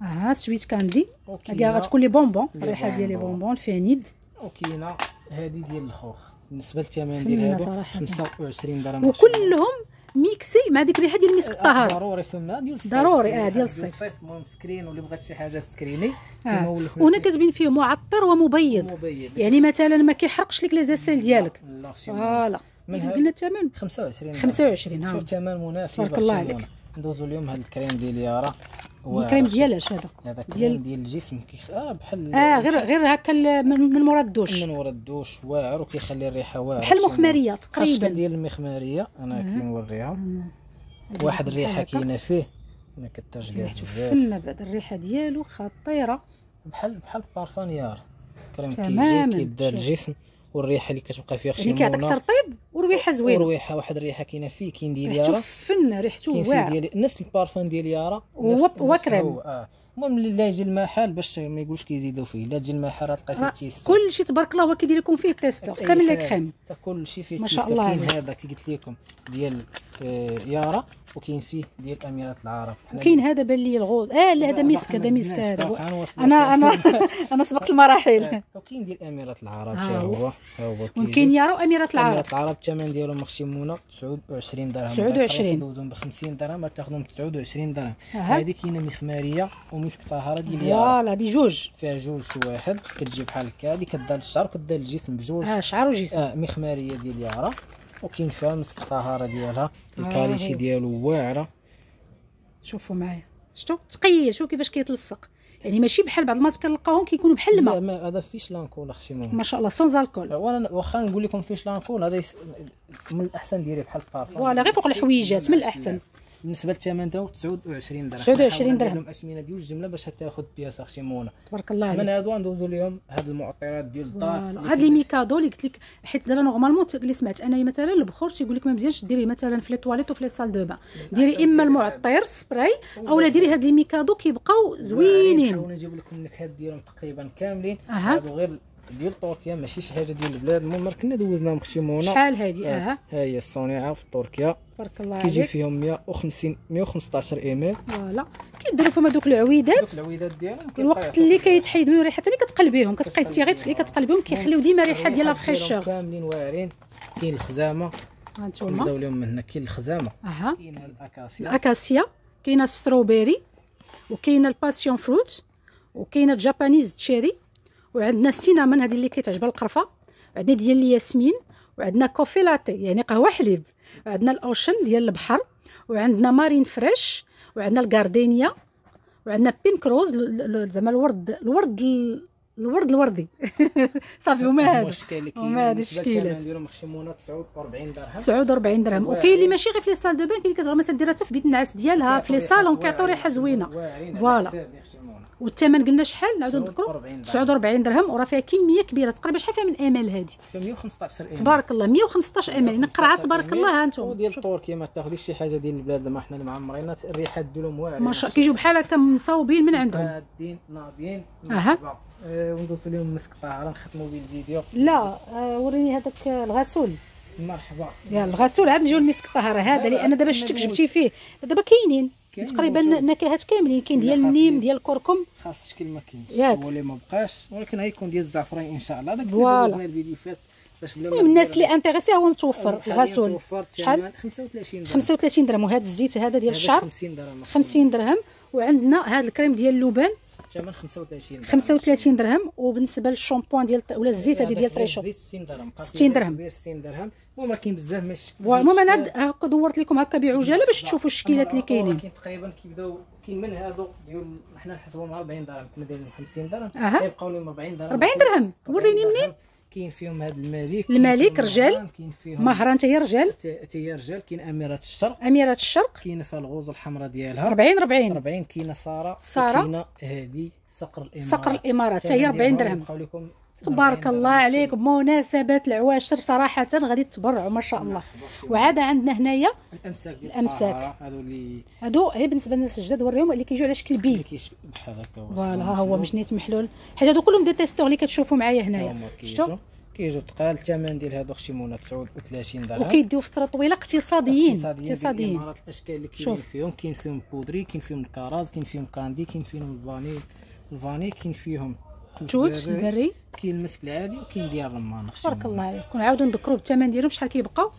ها sweet candy. هادي غتكون les bonbons الريحة ديال les bonbons. الفانيد. وكاينه هادي ديال الخوخ. بالنسبة للثمن ديال هادو صراحة. 25 درهم وكلهم mixés مع ديك الريحه ديال المسك الطهاره ضروري فهمنا ديال الصيف. ضروري، آه، ديال ديال الصيف. المهم sucrés واللي بغات شي حاجة sucrée آه. كيما وهنا كتبين فيه معطر ومبيض. مبيض يعني مثلا ما كيحرقش لك les aisselles ديالك. لا voilà. من قلنا الثمن 25 درهم. 25 ها. شوف ثمن مناسب تبارك الله. عليك. ندوزو اليوم هاد الكريم ديال يارا. الكريم شي- ديالاش هذا هذا ديال- كريم ديال الجسم كيخ... آه بحال آه غير غير هكا من مورا الدوش. من ورا الدوش واعر وكيخلي الريحة واعرة. بحال أشكال تقريبا. ديال المخماريه أنا. كنوريها. واحد الريحة. كاينة فيه. كتعجبني ريحته بزاف. بعد الريحة ديالو خطيرة. بحال بحال بارفان يار كريم. كيجي كيدار. الجسم. والريحة اللي كتبقى فيها يعني كيعطيك ترطيب وريحه زوينة. ورويحة واحد الريحة كاينة فيه كاين ديال ريحته يارا. ريحته كاين فيه واعره نفس البارفان ديال يارا. هو- هو كريم. آه. المهم لا يجي المحل باش ما يقولش كيزيدوا فيه لا تجي المحل راه تلقى فيه تيستو كل شيء تبارك الله هو كيدير لكم فيه testeur حتى من الكريم حتى كل شيء فيه ما شاء testeur. الله كاين. هذا كي قلت لكم ديال آه، يارا وكاين فيه ديال اميرات العرب وكاين هذا بان لي الغوض آه لا هذا مسك هذا مسك هذا أنا أنا. أنا سبقت المراحل وكاين ديال اميرات العرب ها شا هو. ها هو. وكاين يارا واميرات العرب اميرات العرب الثمن ديالهم مخشمونه 29 درهم 29. دوزهم ب 50 درهم تاخذهم ب 29 درهم. هذه كاينة مخمارية ومسك طهاره ديال voilà دي جوج. فيها جوج واحد كتجي بحال هكا. هذه كدار الشعر وكدار الجسم بجوج. ها شعر وجسم. آه مخمارية ديال يارا. وكاين فيها مسك طهاره ديالها. آه، la qualité هي. ديالو واعرة. شوفوا معايا. شفتوا؟ تقيل شوف كيفاش كيتلصق. يعني ماشي بحال بعض les masques كنلقاوهم كيكونوا بحال الماء. ما هذا فيش l'alcool أختي ما شاء الله sans alcool وأنا واخا نقول لكم فيش l'alcool هذا يس... من الأحسن ديري بحال parfum voilà غير فوق الحويجات من الأحسن. بالنسبة للثمن تاعو 29 درهم. 29 درهم. لهم أسمنة ديال الجمله باش تاخذ pièce أختي مونا تبارك الله من عليك. هادو ندوزو لهم هاد المعطرات ديال الدار هاد لي ميكادو اللي قلت لك حيت دابا normalement اللي سمعت أنايا مثلا البخور تيقول لك ما مزيانش ديريه مثلا في les toilettes وفي les salles de bain. ديري إما المعطر سبراي أولا ديري هاد لي ميكادو كيبقاو زوينين. نحاول نجيب لكم النكهات ديالهم تقريبا كاملين. أها. هادو غير ديال تركيا ماشي شي حاجة ديال البلاد المهم كنا دوزناهم أختي مونا شحال هادي؟ آه، أها. ها هي الصنيعه في تركيا تبارك الله كيجي عليك. فيهم 150 115 ml. voilà. كيديروا فيهم هذوك العويدات. العويدات ديالهم الوقت اللي كيتحيد منه ريحة ثاني كتقلبيهم كتبقاي انت غير كتقلبيهم. كتقلبيهم كيخليو ديما ريحة fraîcheur. ديالهم كاملين واعرين. كاين الخزامة. ها انتما نبداو لهم من هنا كاين الخزامة. أها. كاين الأكاسيا. الأكاسيا. كاينة strawberry وكاينه ال passion fruit. وكاينه Japanese cherry. وعندنا ال cinnamon هذه اللي كتعجبها القرفة وعندنا ديال الياسمين وعندنا coffee latte يعني قهوة حليب. وعندنا ال ocean ديال البحر وعندنا marine fresh وعندنا ال gardenia وعندنا pink rose زعما الورد الورد ال- الورد الوردي. صافي وما هذا؟ اللي وما بالنسبة الشكيلات. ديالهم مخشمونه 49 درهم. 49 درهم. وكاين اللي ماشي غير في les salles de bain كاين اللي كتبغي مثلا ديرها حتى في بيت النعاس ديالها في les salons كيعطيو ريحه زوينه voilà. والثمن قلنا شحال؟ نعاودو نذكروا 49 درهم. 49 درهم وراه فيها كمية كبيرة. تقريبا شحال فيها من ml هذه في 115 ml تبارك الله 115 ml قرعه تبارك الله ها أنتم. وديال تركيا ما تاخذيش شي حاجة ديال البلاد زعما حنا المعمرين الريحات ديالهم واعرين ما شاء كيجيو بحال هكا مصاوبين من عندهم. بادين ناضيين أها. آه، وندوزو لهم مسك طاهرة نختموا بالفيديو. لا آه، وريني هذاك الغسول. مرحبا. يا الغسول عاد نجيو المسك الطهاره هذا لا، لأن دابا شتك. جبتي فيه. دابا كاينين. كاين تقريبا. نكهات كاملين. كاين ديال النيم ديال- الكركم. خاص شكل ما كاينش. هو اللي ما بقاش. ولكن غيكون ديال الزعفران إن شاء الله. داك اللي. دوزنا الفيديو فات باش بلا الناس اللي intéressés هو متوفر. الغسول. شحال؟ الثمن 35 درهم. 35 درهم. وهذا الزيت هذا ديال الشعر. 50 درهم. 50 درهم. وعندنا هذا الكريم ديال اللبان الثمن 35 درهم. 35 درهم. وبالنسبة للشامبوان ديال ولا الزيت هذه ديال طريشو. الزيت 60 درهم. 60 درهم. كبير 60 درهم. المهم راه كاين بزاف ماشي المهم أنا هاكا دورت لكم هكا بعجالة باش تشوفوا الشكيلات اللي كاينين. كاين تقريبا كيبداو كاين من هادو ديال حنا نحسبوهم 40 درهم كنا دايرين 50 درهم. كيبقاو لهم 40 درهم. 40 درهم. 40 وريني. منين؟ كاين فيهم هاد الملك الملك رجال. كاين فيهم مهران حتى هي رجال تي رجال كاين أميرة الشرق أميرة الشرق؟ كاين فيها الغوز الحمراء ديالها. 40 40 40 كاينة سارة سارة. كاينة هادي صقر الإمارات. صقر الإمارات حتى هي 40 درهم. يبقاو لكم تبارك 40 الله. عليك. بمناسبة العواشر صراحة غادي تبرعوا ما شاء الله. وعاد عندنا هنايا الأمساك. الطهارة، هادو اللي هادو غير بالنسبة للناس الجداد وريهم اللي كيجيو على شكل بي بحال هكا فوالا ها هو مش نيت محلول. حيت هادو كلهم دي تيستور اللي كتشوفوا معايا هنايا. شفتوا؟ كيجوا تقال الثمن ديال هادو خشيمونه 39 درهم. وكيديو فترة طويلة اقتصاديين. اقتصاديين الإمارات. الأشكال اللي كاينين. فيهم كاين فيهم poudré كاين فيهم الكراز كاين فيهم candy كاين فيهم la vanille la vanille كاين فيهم توت بري، البري كاين المسك العادي وكاين ديال الرمان تبارك الله عليك. ونعاودوا نذكروا بالثمن ديالهم شحال كيبقاو؟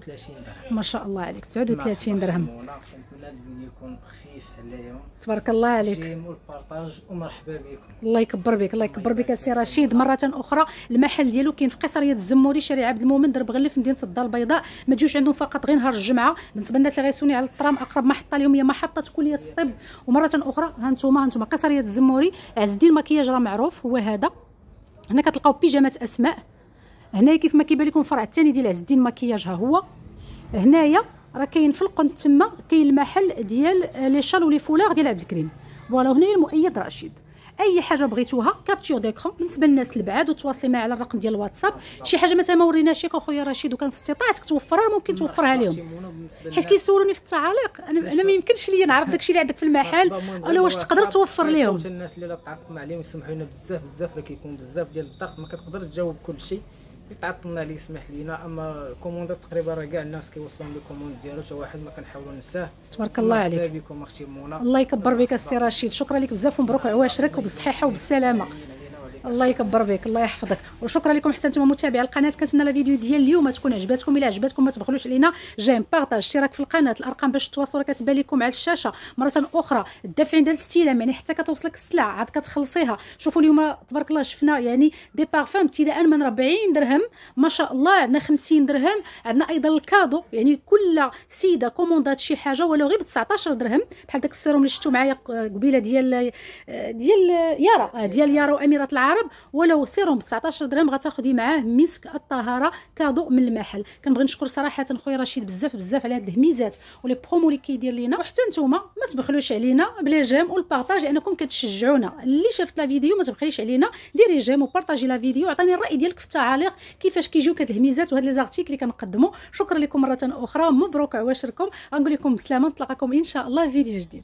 39 درهم. ما شاء الله عليك. 39 درهم. كنتمنى الفيديو يكون خفيف تبارك الله عليك. وال partage ومرحبا بكم. الله يكبر بك الله يكبر بك السي رشيد. مرة أخرى المحل ديالو كاين في قصريه الزموري شارع عبد المؤمن درب غلف مدينه الدار البيضاء. ما تجوش عندهم فقط غير نهار الجمعة. بالنسبة للناس اللي غيجيوني على الطرام أقرب محطة لهم هي محطة كلية الطب. ومرة أخرى ها أنتم ها أنتم قصريه الزموري. عز الدين المكياج راه معروف. هو هذا. هنا كتلقاو بيجامات أسماء. هنايا كيف ما كيبان لكم الفرع الثاني ديال عز الدين المكياج ها هو. هنايا راه كاين في القنت تما كاين المحل ديال les châles و les foulards ديال عبد الكريم. voilà هنايا المؤيد رشيد. أي حاجة بغيتوها capture d'écran بالنسبة للناس البعاد وتواصلي معي على الرقم ديال الواتساب. شي حاجة مثلا ما وريناش ياك أخويا رشيد وكان في استطاعتك توفرها ممكن توفرها لهم حيت. كيسولوني في التعاليق. أنا, أنا ما يمكنش ليا نعرف داكشي اللي عندك في المحل. ولا واش تقدر توفر لهم الناس اللي تعطلنا عليهم يسمحوا لنا بزاف بزاف راه كيكون بزاف ديال الضغط ما كتقدرش تجاوب كل شيء اللي تعطلنا عليه يسمح لينا أما ال commandes تقريبا راه كاع الناس كيوصلهم les commandes ديالو حتى واحد ما كنحاولوا ننساه. تبارك الله عليك. بكم أختي منى الله يكبر بك السي رشيد. شكرا لك بزاف ومبروك عواشرك وبالصحة وبالسلامة. الله يكبر بك الله يحفظك. وشكرا لكم حتى نتوما متابعي القناة. كنتمنى الفيديو ديال اليوم تكون عجباتكم إلا عجباتكم ما تبخلوش علينا. j'aime partage اشتراك في القناة. الأرقام باش راه كتبان لكم على الشاشة. مرة أخرى الدفع عند الاستلام يعني حتى كتوصلك السلعة عاد كتخلصيها. شوفوا اليوم تبارك الله شفنا يعني des parfums ابتداء من 40 درهم. ما شاء الله عندنا 50 درهم. عندنا أيضا ال cadeau يعني كل سيدة كوموندات شي حاجة ولو غير ب 19 درهم. بحال داك السيروم اللي شفتوا معايا قبيلة ديال ديال يارا ديال يارا وأميرة و le sérum ب 19 درهم غتاخدي معاه مسك الطهارة cadeau من المحل. كنبغي نشكر صراحة خويا رشيد بزاف بزاف على هاد الهميزات و les promos اللي كيدير لينا. وحتى نتوما ما تبخلوش علينا بلا j'aime وال partage لأنكم كتشجعونا. اللي شافت la vidéo ما تبخليش علينا ديري j'aime وبارطاجي la vidéo. عطيني الرأي ديالك في التعاليق كيفاش كيجيوك هاد الهميزات وهاد les articles اللي كنقدموا شكرا لكم مرة أخرى. مبروك عواشركم. غنقول لكم بسلامه نتلاقاكم إن شاء الله في فيديو جديد.